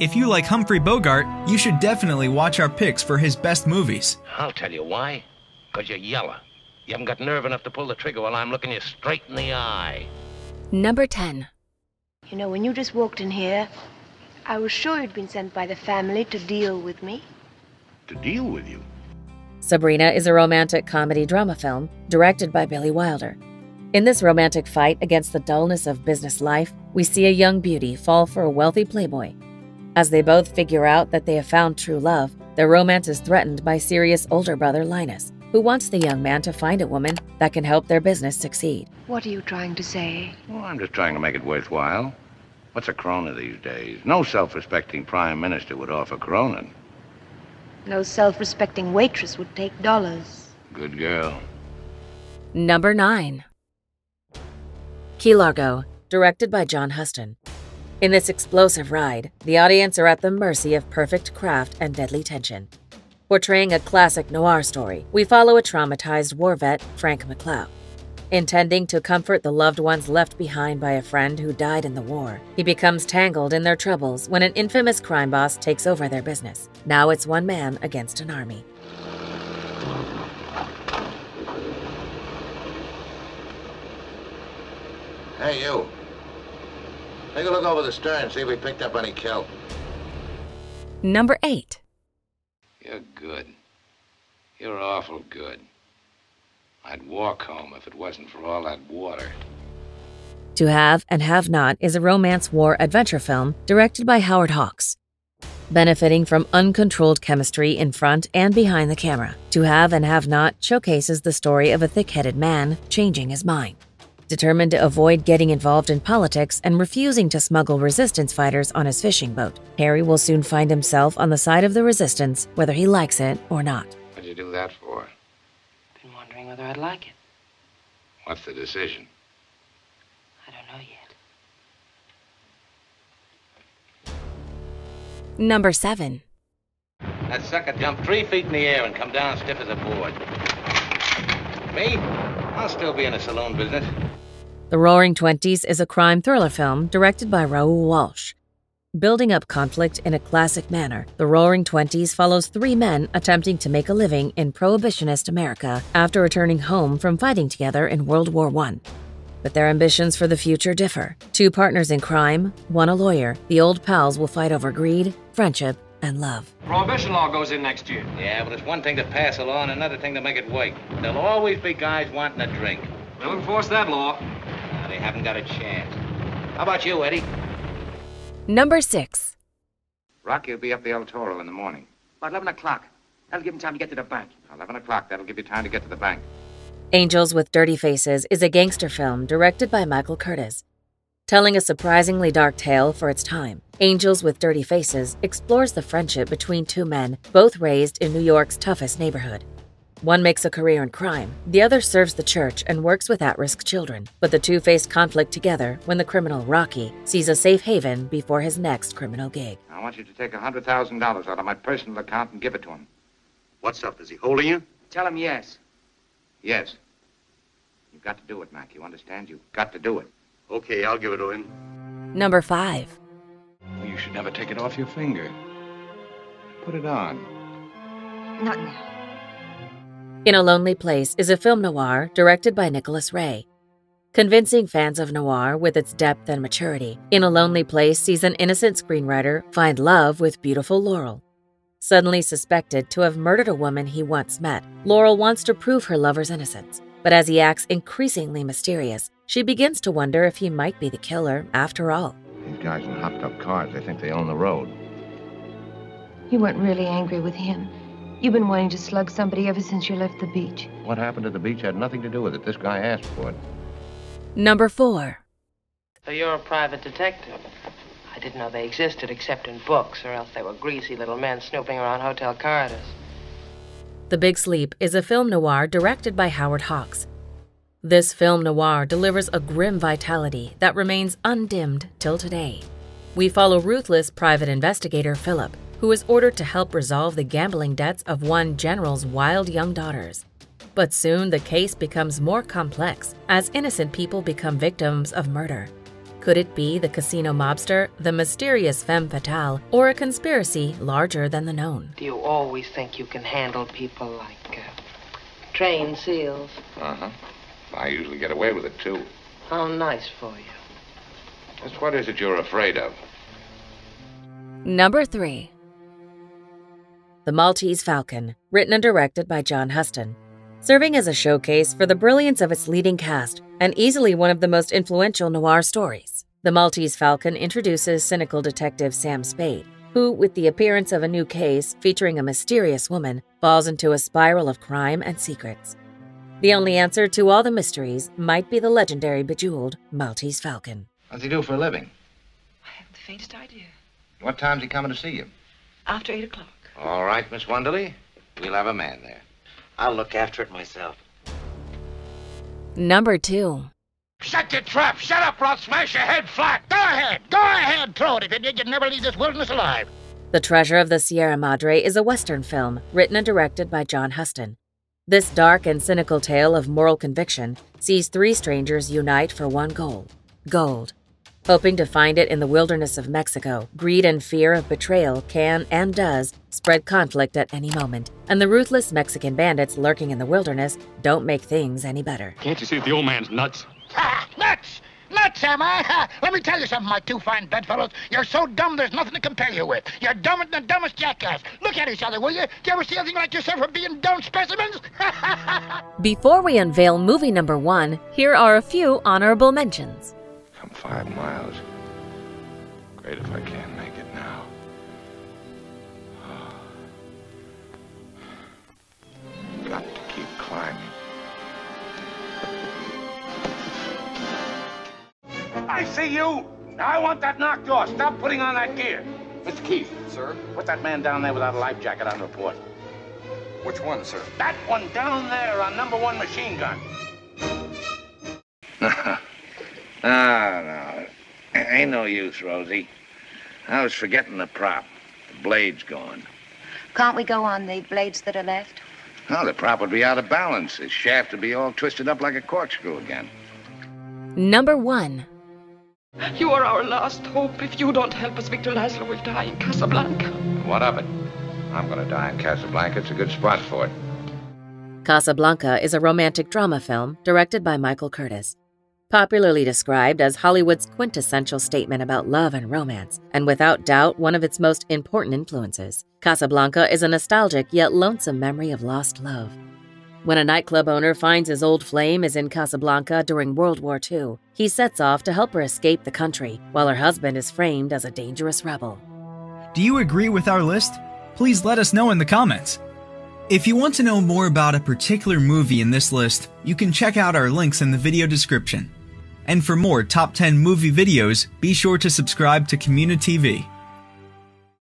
If you like Humphrey Bogart, you should definitely watch our picks for his best movies. I'll tell you why. Because you're yellow. You haven't got nerve enough to pull the trigger while I'm looking you straight in the eye. Number 10. You know, when you just walked in here, I was sure you'd been sent by the family to deal with me. To deal with you? Sabrina is a romantic comedy drama film directed by Billy Wilder. In this romantic fight against the dullness of business life, we see a young beauty fall for a wealthy playboy. As they both figure out that they have found true love, their romance is threatened by serious older brother Linus, who wants the young man to find a woman that can help their business succeed. What are you trying to say? Well, I'm just trying to make it worthwhile. What's a krona these days? No self-respecting prime minister would offer kronen. No self-respecting waitress would take dollars. Good girl. Number 9. Key Largo, directed by John Huston. In this explosive ride, the audience are at the mercy of perfect craft and deadly tension. Portraying a classic noir story, we follow a traumatized war vet, Frank McCloud. Intending to comfort the loved ones left behind by a friend who died in the war, he becomes tangled in their troubles when an infamous crime boss takes over their business. Now it's one man against an army. Hey, you. Take a look over the stern, see if we picked up any kelp. Number 8. You're good. You're awful good. I'd walk home if it wasn't for all that water. To Have and Have Not is a romance war adventure film directed by Howard Hawks. Benefiting from uncontrolled chemistry in front and behind the camera, To Have and Have Not showcases the story of a thick headed man changing his mind. Determined to avoid getting involved in politics and refusing to smuggle resistance fighters on his fishing boat, Harry will soon find himself on the side of the resistance, whether he likes it or not. What'd you do that for? Been wondering whether I'd like it. What's the decision? I don't know yet. Number 7. That sucker jumped three feet in the air and come down stiff as a board. Me? I'll still be in the saloon business. The Roaring Twenties is a crime thriller film directed by Raoul Walsh. Building up conflict in a classic manner, The Roaring Twenties follows three men attempting to make a living in Prohibitionist America after returning home from fighting together in World War I. But their ambitions for the future differ. Two partners in crime, one a lawyer, the old pals will fight over greed, friendship, and love. Prohibition law goes in next year. Yeah, but it's one thing to pass a law and another thing to make it work. There'll always be guys wanting a drink. We'll enforce that law. Now, they haven't got a chance. How about you, Eddie? Number 6. Rocky will be up the El Toro in the morning. About 11 o'clock. That'll give him time to get to the bank. 11 o'clock. That'll give you time to get to the bank. Angels with Dirty Faces is a gangster film directed by Michael Curtiz. Telling a surprisingly dark tale for its time, Angels with Dirty Faces explores the friendship between two men, both raised in New York's toughest neighborhood. One makes a career in crime, the other serves the church and works with at risk children. But the two face conflict together when the criminal Rocky sees a safe haven before his next criminal gig. I want you to take $100,000 out of my personal account and give it to him. What's up? Is he holding you? Tell him yes. Yes. You've got to do it, Mac. You understand? You've got to do it. Okay, I'll give it to him. Number 5. You should never take it off your finger. Put it on. Not now. In a Lonely Place is a film noir directed by Nicholas Ray. Convincing fans of noir with its depth and maturity, In a Lonely Place sees an innocent screenwriter find love with beautiful Laurel. Suddenly suspected to have murdered a woman he once met, Laurel wants to prove her lover's innocence. But as he acts increasingly mysterious, she begins to wonder if he might be the killer after all. These guys in hopped up cars, they think they own the road. You weren't really angry with him. You've been wanting to slug somebody ever since you left the beach. What happened at the beach had nothing to do with it. This guy asked for it. Number 4. So you're a private detective. I didn't know they existed except in books, or else they were greasy little men snooping around hotel corridors. The Big Sleep is a film noir directed by Howard Hawks. This film noir delivers a grim vitality that remains undimmed till today. We follow ruthless private investigator Philip, who is ordered to help resolve the gambling debts of one general's wild young daughters. But soon the case becomes more complex as innocent people become victims of murder. Could it be the casino mobster, the mysterious femme fatale, or a conspiracy larger than the known? Do you always think you can handle people like uh, trained seals? Uh huh. I usually get away with it, too. How nice for you. Just what is it you're afraid of? Number 3. The Maltese Falcon, written and directed by John Huston. Serving as a showcase for the brilliance of its leading cast and easily one of the most influential noir stories. The Maltese Falcon introduces cynical detective Sam Spade, who, with the appearance of a new case featuring a mysterious woman, falls into a spiral of crime and secrets. The only answer to all the mysteries might be the legendary bejeweled Maltese Falcon. What What's he do for a living? I haven't the faintest idea. What time's he coming to see you? After 8 o'clock. All right, Miss Wonderly. We'll have a man there. I'll look after it myself. Number 2. Shut your trap! Shut up, or I'll smash your head flat! Go ahead! Go ahead! Throw it! If you did, you'd never leave this wilderness alive! The Treasure of the Sierra Madre is a Western film written and directed by John Huston. This dark and cynical tale of moral conviction sees three strangers unite for one goal gold. Hoping to find it in the wilderness of Mexico, greed and fear of betrayal can and does spread conflict at any moment, and the ruthless Mexican bandits lurking in the wilderness don't make things any better. Can't you see that the old man's nuts? Ha! Nuts! Nuts, am I? Ha! Let me tell you something, my two fine bedfellows. You're so dumb there's nothing to compare you with. You're dumber than the dumbest jackass. Look at each other, will you? Do you ever see anything like yourself for being dumb specimens? Before we unveil movie number one, here are a few honorable mentions. Come five miles. Great if I can't make it now. Got to keep climbing. I see you. Now I want that knocked off. Stop putting on that gear. Mr. Keith. Sir? Put that man down there without a life jacket on report. Which one, sir? That one down there on number one machine gun. Ah, no, no. Ain't no use, Rosie. I was forgetting the prop. The blade's gone. Can't we go on the blades that are left? No, the prop would be out of balance. The shaft would be all twisted up like a corkscrew again. Number 1. You are our last hope. If you don't help us, Victor Laszlo will die in Casablanca. What of it? I'm going to die in Casablanca. It's a good spot for it. Casablanca is a romantic drama film directed by Michael Curtiz. Popularly described as Hollywood's quintessential statement about love and romance, and without doubt one of its most important influences, Casablanca is a nostalgic yet lonesome memory of lost love. When a nightclub owner finds his old flame is in Casablanca during World War II, he sets off to help her escape the country, while her husband is framed as a dangerous rebel. Do you agree with our list? Please let us know in the comments. If you want to know more about a particular movie in this list, you can check out our links in the video description. And for more top 10 movie videos, be sure to subscribe to Community TV.